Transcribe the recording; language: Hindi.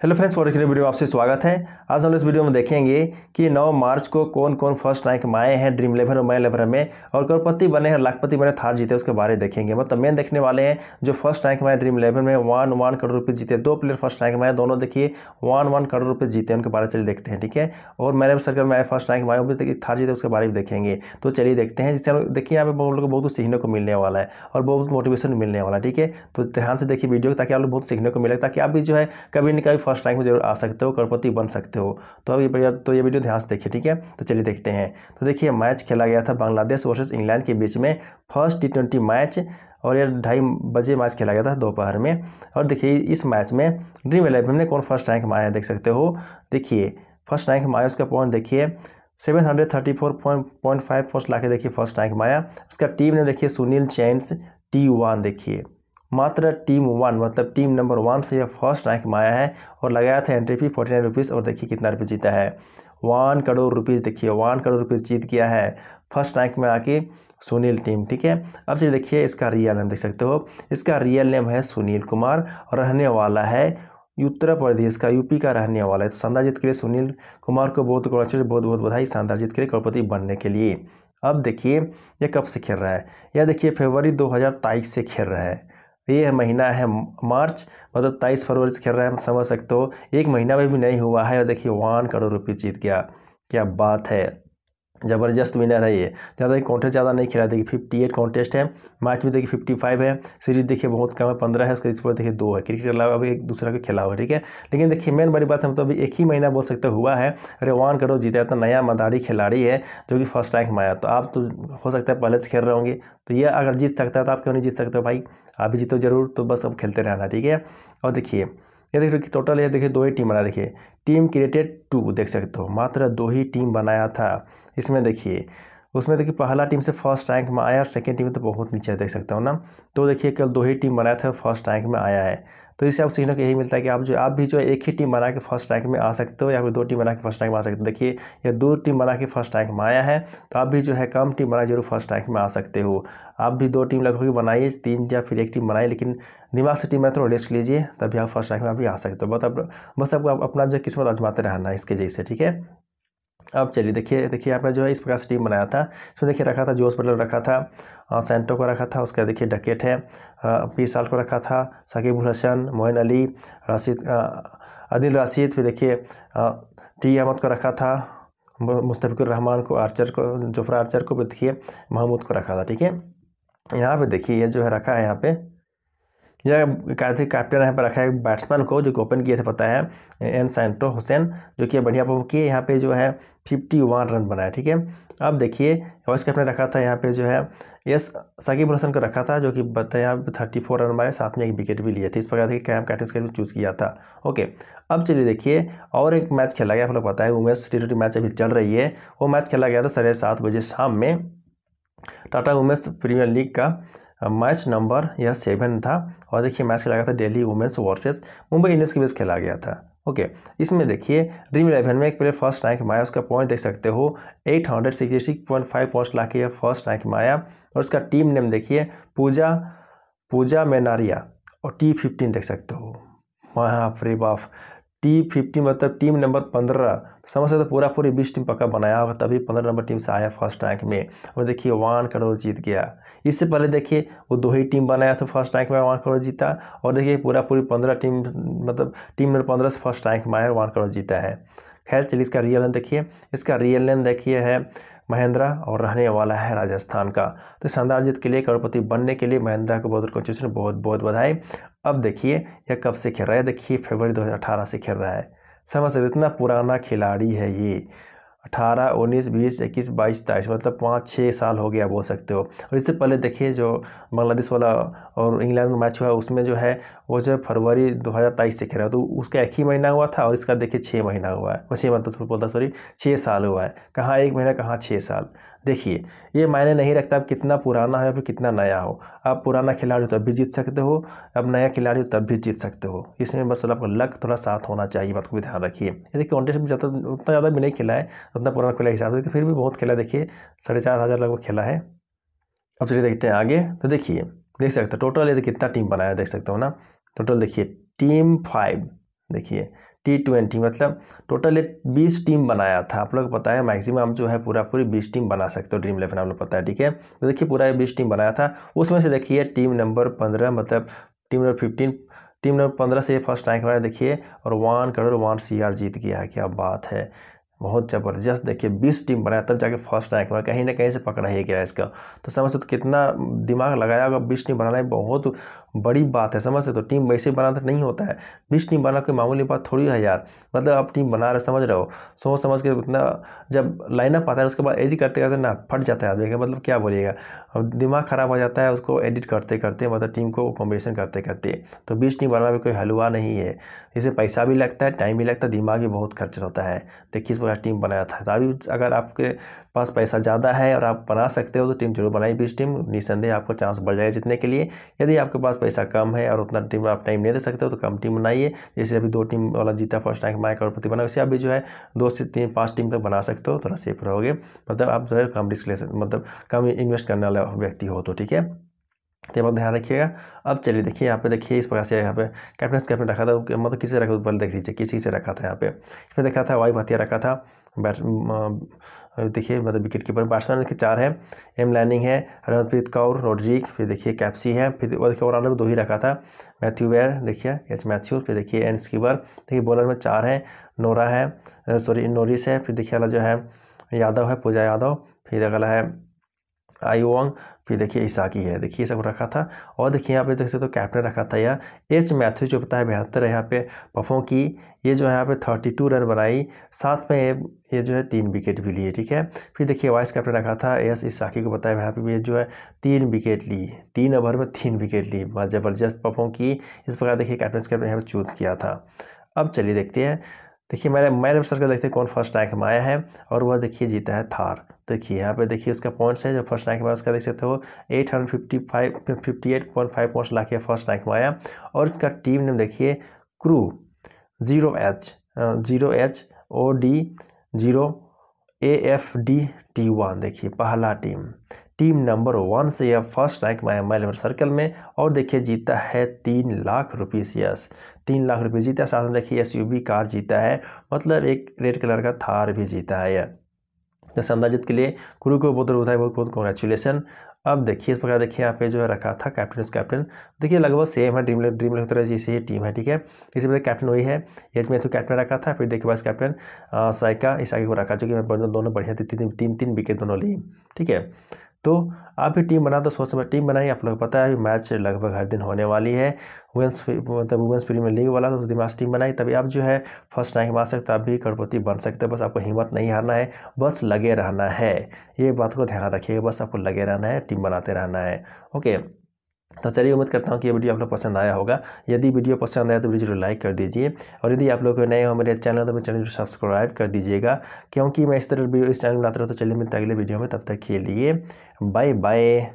हेलो फ्रेंड्स फॉर वीडियो आपसे स्वागत है। आज हम इस वीडियो में देखेंगे कि 9 मार्च को कौन कौन फ़र्स्ट रैंक में आए हैं, ड्रीम इलेवन और मैं इलेवन में, और करोड़पति बने हैं, लाखपति बने थार जीते उसके बारे में देखेंगे। मतलब मेन देखने वाले हैं जो फ़र्स्ट रैंक में ड्रीम इलेवन में, वन वन करोड़ रुपये जीते दो प्लेयर फ़र्स्ट रैंक में आए, दोनों देखिए, वन वन करोड़ रुपये जीते उनके बारे में चलिए देखते हैं, ठीक है? और मैंने सर्कल में आए, फ़र्स्ट रैंक में आए भी थार जीते उसके बारे में देखेंगे। तो चलिए देखते हैं, जिससे देखिए, यहाँ पे हम लोग को बहुत सीखने को मिलने वाला है, और बहुत मोटिवेशन मिलने वाला है, ठीक है? तो ध्यान से देखिए वीडियो ताकि आप लोग बहुत सीखने को मिले, ताकि आप भी जो है, कभी न कभी फ़र्स्ट रैंक में ज़रूर आ सकते हो, करोड़पति बन सकते हो। तो अब ये तो ये वीडियो ध्यान से देखिए, ठीक है? तो चलिए देखते हैं। तो देखिए, मैच खेला गया था बांग्लादेश वर्सेज इंग्लैंड के बीच में। फ़र्स्ट टी ट्वेंटी मैच और ये ढाई बजे मैच खेला गया था दोपहर में। और देखिए, इस मैच में ड्रीम इलेवन ने कौन फ़र्स्ट रैंक में आया देख सकते हो? देखिए, फ़र्स्ट रैंक में आया उसका पॉइंट, देखिए, seven hundred thirty four point point five first ला के देखिए फ़र्स्ट रैंक में आया। उसका टीम ने देखिए सुनील चैंस, टी वन, देखिए। मात्र टीम वन मतलब टीम नंबर वन से यह फ़र्स्ट रैंक में आया है और लगाया था entry fee forty nine rupees और देखिए कितना रुपये जीता है। वन करोड़ रुपीज़ देखिए वन करोड़ रुपीज़ जीत गया है फ़र्स्ट रैंक में आके सुनील टीम, ठीक है? अब चलिए देखिए इसका रियल नेम देख सकते हो। इसका रियल नेम है सुनील कुमार और रहने वाला है उत्तर प्रदेश का यूपी का रहने वाला है। तो शानदार जीत के लिए सुनील कुमार को बहुत बहुत बहुत बहुत बधाई, शानदार जीत के लिए करोड़पति बनने के लिए। अब देखिए यह कब से खेल रहा है? यह देखिए फरवरी 2023 से खेल रहा है। ये महीना है मार्च। मतलब तेईस फरवरी से खेल रहे हैं समझ सकते हो। एक महीना में भी नहीं हुआ है। और देखिए, वन करोड़ रुपये जीत गया। क्या बात है। ज़बरदस्त विनर है ये। ज़्यादा कॉन्टेस्ट ज़्यादा नहीं खेला देखिए फिफ्टी एट कॉन्टेस्ट है। मैच में देखिए फिफ्टी फाइव है। सीरीज़ देखिए बहुत कम है, पंद्रह है उसके इस देखिए दो है। क्रिकेट के अलावा अभी एक दूसरा का खेला हुआ ठीक है? लेकिन देखिए मेन बड़ी बात है तो अभी एक ही महीना बोल सकते हुआ है। अरे वन करोड़ जीता है तो नया मदारी खिलाड़ी है, जो कि फ़र्स्ट रैंक में आया। तो आप तो हो सकता है पहले से खेल रहे होंगे। तो ये अगर जीत सकता है तो आप क्यों नहीं जीत सकते भाई? आप भी जीतो ज़रूर तो बस अब खेलते रहना, ठीक है? और देखिए ये देख देखिए टोटल ये देखिए दो ही टीम बना देखिए टीम क्रिएटेड टू देख सकते हो। मात्र दो ही टीम बनाया था। इसमें देखिए उसमें देखिए पहला टीम से फ़र्स्ट रैंक में आया और सेकेंड टीम तो बहुत नीचे देख सकते हो ना। तो देखिए कल दो ही टीम बनाया था फ़र्स्ट रैंक में आया है। तो इससे आप सीखने को यही मिलता है कि आप जो, आप भी जो एक ही टीम बना के फ़र्स्ट रैंक में आ सकते हो या फिर दो टीम बना के फ़र्स्ट रैंक में आ सकते हो। देखिए, ये दो टीम बना के फ़र्स्ट रैंक में आया है तो आप भी जो है कम टीम बना ज़रूर फ़र्स्ट रैंक में आ सकते हो। आप भी दो टीम लगभग बनाइए, तीन या फिर एक टीम बनाइए, लेकिन दिमाग से टीम में थोड़ा रेस्ट लीजिए, तभी आप फ़र्स्ट रैंक में भी आ सकते हो। बस आप, बस आपको अपना जो किस्मत आजमाते रहना है इसके जैसे, ठीक है? अब चलिए देखिए देखिए आपने जो है इस प्रकार से टीम बनाया था। इसमें देखिए रखा था जोस बटलर रखा था सेंटो को रखा था, उसका देखिए डकेट है पी साल को रखा था सकीबुल हसन मोहन अली, राशिद अदिल राशिद, फिर देखिए टी अहमद को रखा था मुस्तफ़िकुर रहमान को, आर्चर को, जोफ्रा आर्चर को भी देखिए महमूद को रखा था, ठीक है? यहाँ पे देखिए ये जो है रखा है यहाँ पे। यह कहते कैप्टन यहाँ पर रखा है बैट्समैन को, जो कि ओपन किए थे, पता है, एन सेंटो हुसैन, जो कि बढ़िया परफॉर्म किए। यहाँ पे जो है फिफ्टी वन रन बनाया ठीक है? अब देखिए वाइस कैप्टन रखा था यहाँ पे जो है, एस साकिब हसन को रखा था, जो कि बताया थर्टी फोर रन मारे साथ में एक विकेट भी लिए थे। इस प्रकार देखिए कैम कैप्टन के चूज़ किया था। ओके अब चलिए देखिए, और एक मैच खेला गया, आप लोग पता है वुमेंस टी ट्वेंटी मैच अभी चल रही है। वो मैच खेला गया था साढ़े सात बजे शाम में। टाटा वुमेंस प्रीमियर लीग का मैच नंबर यह सेवन था और देखिए मैच खेला गया था Delhi women's versus Mumbai Indians के बीच खेला गया था। ओके, इसमें देखिए ड्रीम इलेवन में एक प्लेयर फ़र्स्ट रैंक में आया, उसका पॉइंट देख सकते हो, eight hundred sixty six point five points ला के फ़र्स्ट रैंक में आया और उसका टीम नेम देखिए पूजा पूजा मेनारिया और टी फिफ्टीन देख सकते हो। वहाँ फ्री बाफ टी फिफ्टी मतलब टीम नंबर पंद्रह। तो समझ सकते पूरा पूरी बीस टीम पक्का बनाया होगा, तभी पंद्रह नंबर टीम से आया फ़र्स्ट रैंक में। और देखिए वन करोड़ जीत गया। इससे पहले देखिए, वो दो ही टीम बनाया तो फ़र्स्ट रैंक में वन करोड़ जीता। और देखिए, पूरा पूरी पंद्रह टीम मतलब टीम नंबर पंद्रह से फ़र्स्ट रैंक में आया वन करोड़ जीता है। खैर, चलिए इसका रियल नेम देखिए। इसका रियल नेम देखिए है महिंद्रा और रहने वाला है राजस्थान का। तो शानदार जीत के लिए, करोड़पति बनने के लिए महिंद्रा को बहुत कंचुएशन बहुत बहुत बधाई। अब देखिए, यह कब से खेल रहा है? देखिए, फरवरी 2018 से खेल रहा है। समझ सकते इतना पुराना खिलाड़ी है ये। अठारह, उन्नीस, बीस, इक्कीस, बाईस, तेईस मतलब पाँच छः साल हो गया बोल सकते हो। और इससे पहले देखिए, जो बांग्लादेश वाला और इंग्लैंड में मैच हुआ, उसमें जो है, वो जो है फरवरी 2023 से खेला। तो उसका एक ही महीना हुआ था और इसका देखिए छः महीना हुआ है। छः मतलब बोलता सॉरी छः साल हुआ है। कहाँ एक महीना, कहाँ छः साल। देखिए, ये मायने नहीं रखता अब कितना पुराना हो या फिर कितना नया हो। आप पुराना खिलाड़ी हो तब भी जीत सकते हो अब नया खिलाड़ी हो तब भी जीत सकते हो। इसमें बस आपका लक थोड़ा साथ होना चाहिए, बात को भी ध्यान रखिए। यदि कॉन्टेस्ट में ज़्यादा, उतना ज़्यादा भी नहीं खेला है, उतना पुराना खेला हिसाब से फिर भी बहुत खेला देखिए, साढ़े चार हज़ार लगभग खेला है। अब चलिए देखते हैं आगे तो देखिए, देख सकते हो टोटल यदि कितना टीम बनाया देख सकते हो ना। टोटल देखिए टीम फाइव देखिए टी ट्वेंटी मतलब टोटल एक बीस टीम बनाया था। आप लोग पता है मैक्सिमम जो है पूरा पूरी बीस टीम बना सकते हो ड्रीम इलेवन आप लोग पता है, ठीक है? तो देखिए, पूरा बीस टीम बनाया था। उसमें से देखिए, टीम नंबर पंद्रह मतलब team number fifteen team number पंद्रह से फ़र्स्ट रैंक में देखिए, और one crore one C R जीत गया है क्या बात है। बहुत ज़बरदस्त देखिए, बीस टीम बनाया, तब जाके फ़र्स्ट रैंक में कहीं ना कहीं से पकड़ा ही गया इसका। तो समझ तो कितना दिमाग लगाया होगा, बीस टीम बनाना बहुत बड़ी बात है, समझ से तो टीम वैसे बनाना तो नहीं होता है। बीस टीम बना कोई मामूली बात थोड़ी है यार। मतलब आप टीम बना रहे समझ रहे हो? सोच समझ के उतना जब लाइनअप आता है, उसके बाद एडिट करते करते ना फट जाता है आदमी का मतलब क्या बोलिएगा? अब दिमाग ख़राब हो जाता है, उसको एडिट करते करते मतलब टीम को कॉम्बिनेशन करते करते। तो बीस टीम बनाना भी कोई हलवा नहीं है। इसमें पैसा भी लगता है टाइम भी लगता है, दिमाग भी बहुत खर्च होता है। तो किस प्रकार टीम बनाया था। तो अभी अगर आपके पास पैसा ज़्यादा है और आप बना सकते हो तो टीम ज़रूर बनाई बीस टीम। निसंदेह आपको चांस बढ़ जाएगा जीतने के लिए। यदि आपके पास पैसा कम है और उतना टीम आप टाइम नहीं दे सकते हो तो कम टीम बनाइए। जैसे अभी दो टीम वाला जीता फ़र्स्ट रैंक माया करोड़पति बना वैसे अभी जो है दो से तीन पाँच टीम तक बना सकते हो, थोड़ा सेफ़ रहोगे। मतलब आप जो है कम रिस्क ले सकते मतलब कम इन्वेस्ट करने वाला व्यक्ति हो तो ठीक है? तो बात ध्यान रखिएगा। अब चलिए देखिए, यहाँ पे देखिए, इस प्रकार से यहाँ पे कैप्टन कैप्टन रखा था मतलब किसे रखा पहले देख लीजिए, किसी से रखा था यहाँ पे। इसमें देखा था, वाई भतिया रखा था। बैट देखिए मतलब विकेट कीपर बैट्समैन देखिए चार है। एम लैनिंग है हरमनप्रीत कौर रोड्रिक फिर देखिए कैप्सी है, फिर देखिए देखिए ओवरऑलर दो ही रखा था। मैथ्यू वेयर देखिए एच मैथ्यू फिर देखिए एन स्कीवर देखिए बॉलर में चार है। नोरा है सॉरी नोरिस है, फिर देखिए अला जो है, यादव है, पूजा यादव, फिर अगला है आई वोंग, फिर देखिए ईसाकी है, देखिए ये सब रखा था। और देखिए यहाँ पे देख सकते तो कैप्टन रखा था यह। एच मैथ्यू जो है बेहतर है यहाँ पे पफों की। ये जो है यहाँ पे थर्टी टू रन बनाई। साथ में ये ये जो है तीन विकेट भी लिए, ठीक है? फिर देखिए वाइस कैप्टन रखा था एस ईसाकी को बताया यहाँ पे ये जो है तीन विकेट ली। तीन ओवर में तीन विकेट ली। ज़बरदस्त पफों की। इस प्रकार देखिए कैप्टन कैप्टन यहाँ पर चूज़ किया था। अब चलिए देखते हैं। देखिए, मैंने मैंने सर्कल देखते हैं कौन फ़र्स्ट रैंक में आया है और वह देखिए जीता है थार। देखिए, यहाँ पे देखिए उसका पॉइंट्स है जो फ़र्स्ट रैंक में उसका देख सकते हो, eight hundred fifty five, fifty eight point five points ला के फ़र्स्ट रैंक में आया। और इसका टीम नेम देखिए, crew, zero H zero H O D, zero A F D T one, देखिए, पहला टीम। टीम नंबर वन से यह फ़र्स्ट रैंक में एम आई सर्कल में और देखिए जीता है तीन लाख रुपीस यस। तीन लाख रुपये जीता है, साथ में देखिए एस कार जीता है मतलब एक रेड कलर का थार भी जीता है यह। तो संदाजित के लिए गुरु को बहुत बहुत बहुत बहुत कॉन्ग्रेचुलेसन अब देखिए इस प्रकार देखिए यहाँ पे जो है रखा था कैप्टन उस कैप्टन देखिए लगभग सेम है ड्रीम ड्रीम लेग तरह जैसे ही टीम है, ठीक है? इसी वजह कैप्टन वही है। एच में तो कैप्टन रखा था, फिर देखिए बस कैप्टन साइका इस आगे को रखा, जो कि मैं दोनों बढ़िया तीन तीन तीन विकेट दोनों ली ठीक है? तो आप भी टीम बना तो सोच समझ टीम बनाइए। आप लोग पता है, अभी मैच लगभग हर दिन होने वाली है। वुमेंस मतलब वुमेंस प्रीमियर लीग वाला तो दिमाग टीम बनाई तभी आप जो है फ़र्स्ट रैंक मार सकते आप भी करोड़पति बन सकते हो। बस आपको हिम्मत नहीं हारना है, बस लगे रहना है। ये बात को ध्यान रखिएगा बस आपको लगे रहना है, टीम बनाते रहना है। ओके। तो चलिए उम्मीद करता हूँ कि ये वीडियो आप लोग पसंद आया होगा। यदि वीडियो पसंद आया तो वीडियो ज़रूर लाइक कर दीजिए और यदि आप लोग नए हो मेरे चैनल तो मेरे चैनल को सब्सक्राइब कर दीजिएगा। क्योंकि मैं इस तरह वीडियो, इस चैनल बनाता रहता तो चलिए मिलता अगले वीडियो में, तब तक के लिए बाय बाय